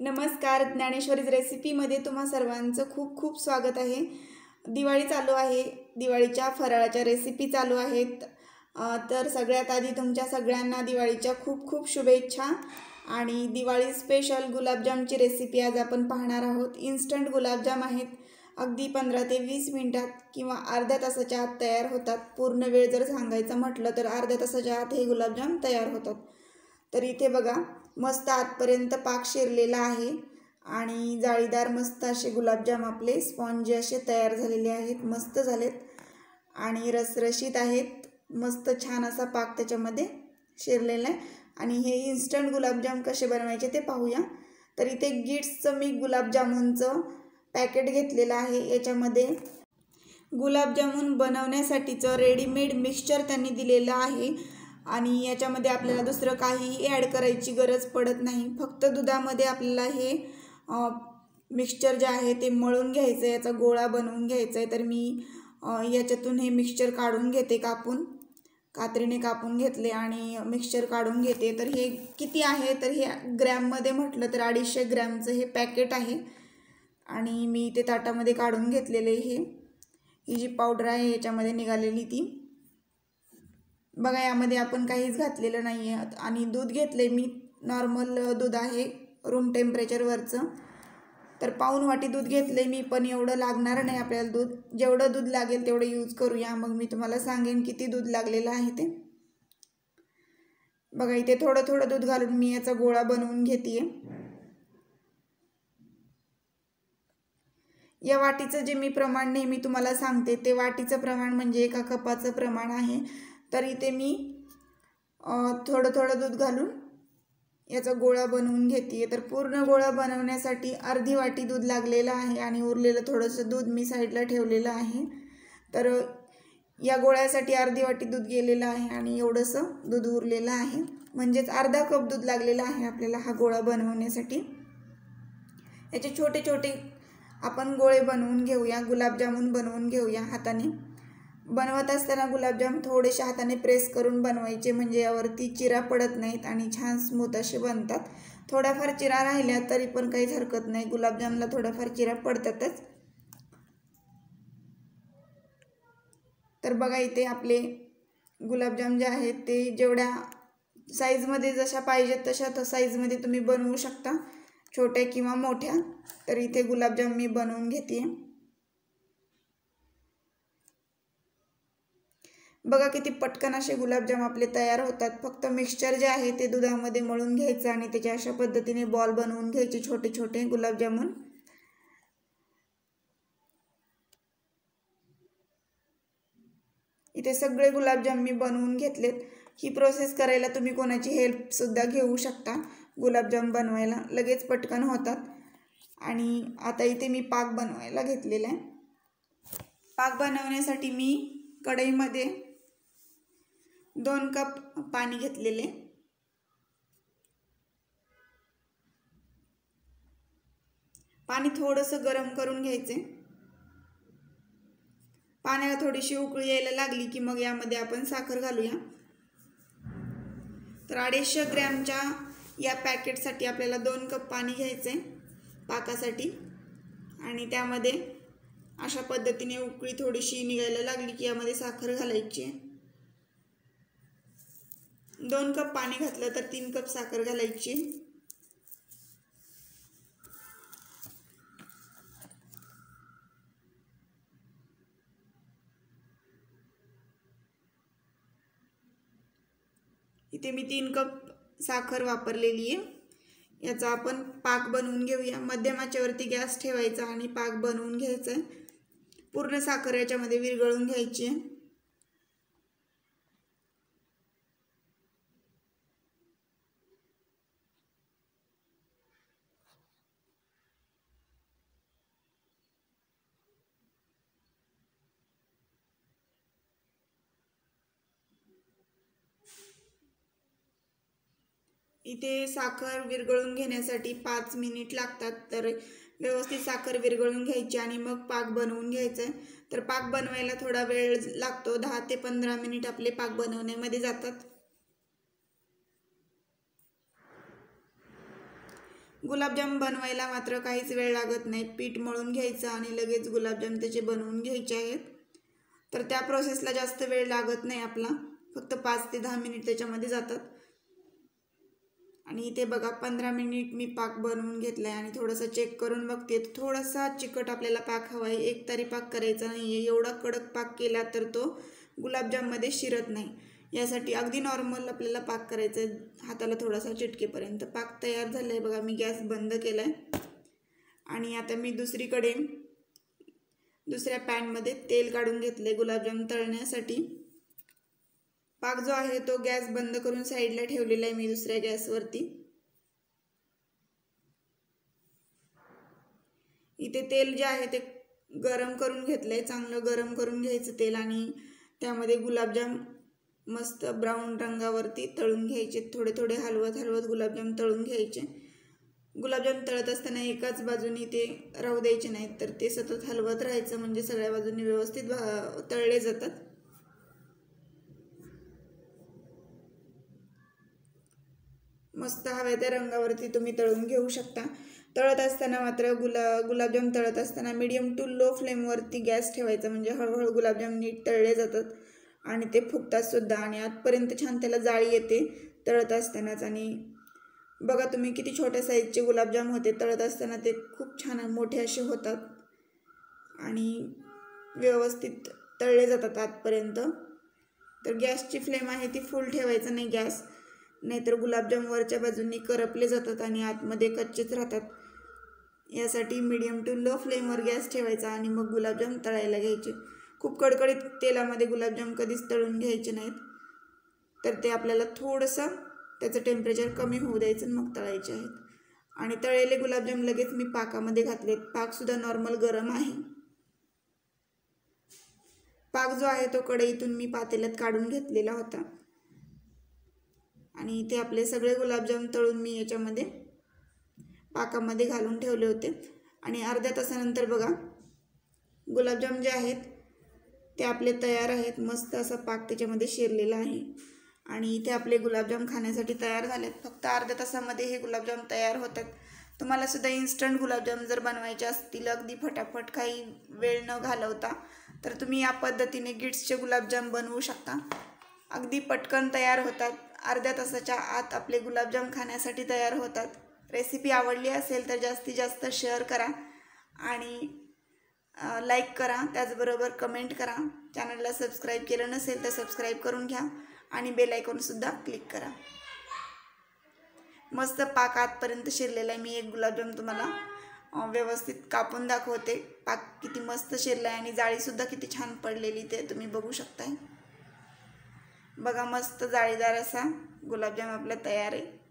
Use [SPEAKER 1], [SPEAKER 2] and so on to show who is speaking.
[SPEAKER 1] नमस्कार ज्ञानेश्वरीज रेसिपीमध्ये तुम्हा सर्वांचं खूप खूप स्वागत आहे. दिवाळी चालू आहे. दिवाळीच्या फराळाच्या रेसिपी चालू आहेत. तर सगळ्यात आधी तुमच्या सगळ्यांना दिवाळीच्या खूप खूप शुभेच्छा. आणि दिवाळी स्पेशल गुलाबजामची रेसिपी आज आपण पाहणार आहोत. इन्स्टंट गुलाबजाम आहेत. अगदी पंधरा ते वीस मिनटात किंवा अर्ध्या तासाच्या आत तयार होतात. पूर्ण वेळ जर सांगायचं म्हटलं तर अर्ध्या तासाच्या आत हे गुलाबजाम तयार होतात. तर इथे बघा मस्त आतपर्यंत पाक शिरलेला आहे. आणि जाळीदार मस्त असे गुलाबजाम आपले स्पॉन्ज असे तयार झालेले आहेत. मस्त झालेत. आणि रसरशीत आहेत. मस्त छान असा पाक त्याच्यामध्ये शिरलेला आहे. आणि हे इन्स्टंट गुलाबजाम कसे बनवायचे ते पाहूया. तर इथे गिट्सचं मी गुलाबजामुनचं पॅकेट घेतलेलं आहे. याच्यामध्ये गुलाबजामुन बनवण्यासाठीचं रेडीमेड मिक्सचर त्यांनी दिलेलं आहे. आणि याच्यामध्ये आपल्याला दुसरं काहीही ॲड करायची गरज पडत नाही. फक्त दुधामध्ये आपल्याला हे मिक्सचर जे आहे ते मळून घ्यायचं आहे याचा गोळा बनवून घ्यायचा आहे तर मी याच्यातून हे मिक्सचर काढून घेते कापून. कात्रीने कापून घेतले आणि मिक्सचर काढून घेते. तर हे किती आहे? तर हे ग्रॅममध्ये म्हटलं तर अडीचशे ग्रॅमचं हे पॅकेट आहे. आणि मी ते ताटामध्ये काढून घेतलेले हे ही जी पावडर आहे याच्यामध्ये निघालेली ती. बघा यामध्ये आपण काहीच घातलेलं नाही आहे आणि दूध घेतले मी. नॉर्मल दूध आहे रूम टेम्परेचरवरचं तर पाऊन वाटी दूध घेतले मी पण एवढं लागणार नाही आपल्याला दूध. जेवढं दूध लागेल तेवढं यूज करूया. मग मी तुम्हाला सांगेन किती दूध लागलेलं आहे ते. बघा इथे थोडं थोडं दूध घालून मी याचा गोळा बनवून घेते या वाटीचं जे मी प्रमाण नेहमी तुम्हाला सांगते ते वाटीचं प्रमाण म्हणजे एका कपाचं प्रमाण आहे. तर इथे मी थोडं थोडं दूध घालून याचा गोळा बनवून घेते तर पूर्ण गोळा बनवण्यासाठी अर्धी वाटी दूध लागलेलं आहे आणि उरलेलं थोडंसं दूध मी साईडला ठेवलेलं आहे. तर या गोळ्यासाठी अर्धी वाटी दूध गेलेलं आहे आणि एवढंसं दूध उरलेलं आहे. म्हणजेच अर्धा कप दूध लागलेलं आहे आपल्याला हा गोळा बनवण्यासाठी. याचे छोटे छोटे आपण गोळे बनवून घेऊया गुलाबजामुन बनवून घेऊया हाताने. बनवत असताना गुलाबजाम थोडेसे हाताने प्रेस करून बनवायचे. म्हणजे यावरती चिरा पडत नाहीत आणि छान स्मूथ असे बनतात. थोड्याफार चिरा राहिल्या तरी पण काहीच हरकत नाही. गुलाबजामला थोड्याफार चिरा पडतातच. तर बघा इथे आपले गुलाबजाम जे आहेत ते जेवढ्या साईजमध्ये जशा पाहिजेत तशा तर साईजमध्ये तुम्ही बनवू शकता. छोट्या किंवा मोठ्या. तर इथे गुलाबजाम मी बनवून घेते. बघा किती पटकन असे गुलाबजाम आपले तयार होतात. फक्त मिक्सचर जे आहे ते दुधामध्ये मळून घ्यायचं आणि त्याच्या अशा पद्धतीने बॉल बनवून घ्यायचे छोटे छोटे गुलाबजामुन इथे सगळे गुलाबजाम मी बनवून घेतलेत. ही प्रोसेस करायला तुम्ही कोणाची हेल्पसुद्धा घेऊ शकता गुलाबजाम बनवायला. लगेच पटकन होतात. आणि आता इथे मी पाक बनवायला घेतलेला आहे. पाक बनवण्यासाठी मी कढईमध्ये दोन कप पाणी घेतलेले. पाणी थोडंसं गरम करून घ्यायचे. पाण्याला थोडीशी उकळी यायला लागली की मग यामध्ये आपण साखर घालूया. तर अडीचशे ग्रॅमच्या या पॅकेटसाठी आपल्याला दोन कप पाणी घ्यायचं आहे पाकासाठी. आणि त्यामध्ये अशा पद्धतीने उकळी थोडीशी निघायला लागली की यामध्ये साखर घालायची आहे. दोन कप पाणी घातलं तर तीन कप साखर घालायची. इथे मी तीन कप साखर वापरलेली आहे. याचा आपण पाक बनवून घेऊया. मध्यमाच्यावरती गॅस ठेवायचा आणि पाक बनवून घ्यायचा आहे. पूर्ण साखर याच्यामध्ये विरघळून घ्यायची आहे. इथे साखर विरघळून घेण्यासाठी पाच मिनिट लागतात. तर व्यवस्थित साखर विरघळून घ्यायची आणि मग पाक बनवून घ्यायचा. आहे तर पाक बनवायला थोडा वेळ लागतो. दहा ते पंधरा मिनिट आपले पाक बनवण्यामध्ये जातात. गुलाबजाम बनवायला मात्र काहीच वेळ लागत नाही. पीठ मळून घ्यायचं आणि लगेच गुलाबजाम त्याचे बनवून घ्यायचे आहेत. तर त्या प्रोसेसला जास्त वेळ लागत नाही आपला. फक्त पाच ते दहा मिनिट त्याच्यामध्ये जातात. आणि इथे बघा पंधरा मिनिट मी पाक बनवून घेतला आहे आणि थोडंसं चेक करून बघते. थोडासा चिकट आपल्याला पाक हवा आहे एक तरी पाक करायचा नाही आहे एवढा कडक पाक केला तर तो गुलाबजाममध्ये शिरत नाही. यासाठी अगदी नॉर्मल आपल्याला पाक करायचा आहे हाताला थोडासा चिटकेपर्यंत. पाक तयार झाला आहे बघा. मी गॅस बंद केला आहे आणि आता मी दुसरीकडे दुसऱ्या पॅनमध्ये तेल काढून घेतले गुलाबजाम तळण्यासाठी. पाक जो आहे तो गॅस बंद करून साईडला ठेवलेला आहे मी दुसऱ्या गॅसवरती. इथे तेल जे आहे ते गरम करून घेतलंय चांगलं गरम करून घ्यायचं तेल आणि त्यामध्ये गुलाबजाम मस्त ब्राऊन रंगावरती तळून घ्यायचे थोडे थोडे हलवत हलवत गुलाबजाम तळून घ्यायचे. गुलाबजाम तळत असताना एकाच बाजूनी ते राहू द्यायचे नाहीत तर ते सतत हलवत राहायचं म्हणजे सगळ्या बाजूने व्यवस्थित तळले जातात. मस्त हव्या त्या रंगावरती तुम्ही तळून घेऊ शकता. तळत असताना मात्र गुला गुलाबजाम तळत असताना मीडियम टू लो फ्लेमवरती गॅस ठेवायचा म्हणजे हळूहळू गुलाबजाम नीट तळले जातात. आणि ते फुगतातसुद्धा आणि आतपर्यंत छान त्याला जाळी येते तळत असतानाच. आणि बघा तुम्ही किती छोट्या साईजचे गुलाबजाम होते. तळत असताना ते खूप छान मोठे असे होतात. आणि व्यवस्थित तळले जातात आतपर्यंत. तर गॅसची फ्लेम आहे ती फुल ठेवायचं नाही गॅस. नाहीतर गुलाबजाम वरच्या बाजूंनी करपले जातात आणि आतमध्ये कच्चेच राहतात. यासाठी मिडियम टू लो फ्लेमवर गॅस ठेवायचा आणि मग गुलाबजाम तळायला घ्यायचे. खूप कडकडीत तेलामध्ये गुलाबजाम कधीच तळून घ्यायचे नाहीत. तर ते आपल्याला थोडंसं त्याचं टेम्परेचर कमी होऊ द्यायचं मग तळायचे आहेत. आणि तळलेले गुलाबजाम लगेच मी पाकामध्ये घातलेत. पाकसुद्धा नॉर्मल गरम आहे. पाक जो आहे तो कढईतून मी पातेल्यात काढून घेतलेला होता. आणि इथे आपले सगळे गुलाबजाम तळून मी याच्यामध्ये पाकामध्ये घालून ठेवले होते. आणि अर्ध्या तासानंतर बघा गुलाबजाम जे आहेत ते आपले तयार आहेत. मस्त असा पाक त्याच्यामध्ये शिरलेला आहे. आणि इथे आपले गुलाबजाम खाण्यासाठी तयार झालेत. फक्त अर्ध्या तासामध्ये हे गुलाबजाम तयार होतात. तुम्हाला सुद्धा इन्स्टंट गुलाबजाम जर बनवायचे असतील अगदी फटाफट काही वेळ न घालवता तर तुम्ही या पद्धतीने गिट्सचे गुलाबजाम बनवू शकता. अगदी पटकन तयार होतात. अर्ध्या तासाच्या आत आपले गुलाबजाम खाण्यासाठी तयार होतात. रेसिपी आवडली असेल तर जास्तीत जास्त शेअर करा आणि लाईक करा. त्याचबरोबर कमेंट करा. चॅनलला सबस्क्राईब केलं नसेल तर सबस्क्राईब करून घ्या आणि बेल आयकॉनसुद्धा क्लिक करा. मस्त पाक आतपर्यंत शिरलेला आहे. मी एक गुलाबजाम तुम्हाला व्यवस्थित कापून दाखवते. पाक किती मस्त शिरला आहे आणि जाळीसुद्धा किती छान पडलेली ते तुम्ही बघू शकताय. बघा मस्त जाळीदार असा गुलाबजाम आपला तयार आहे.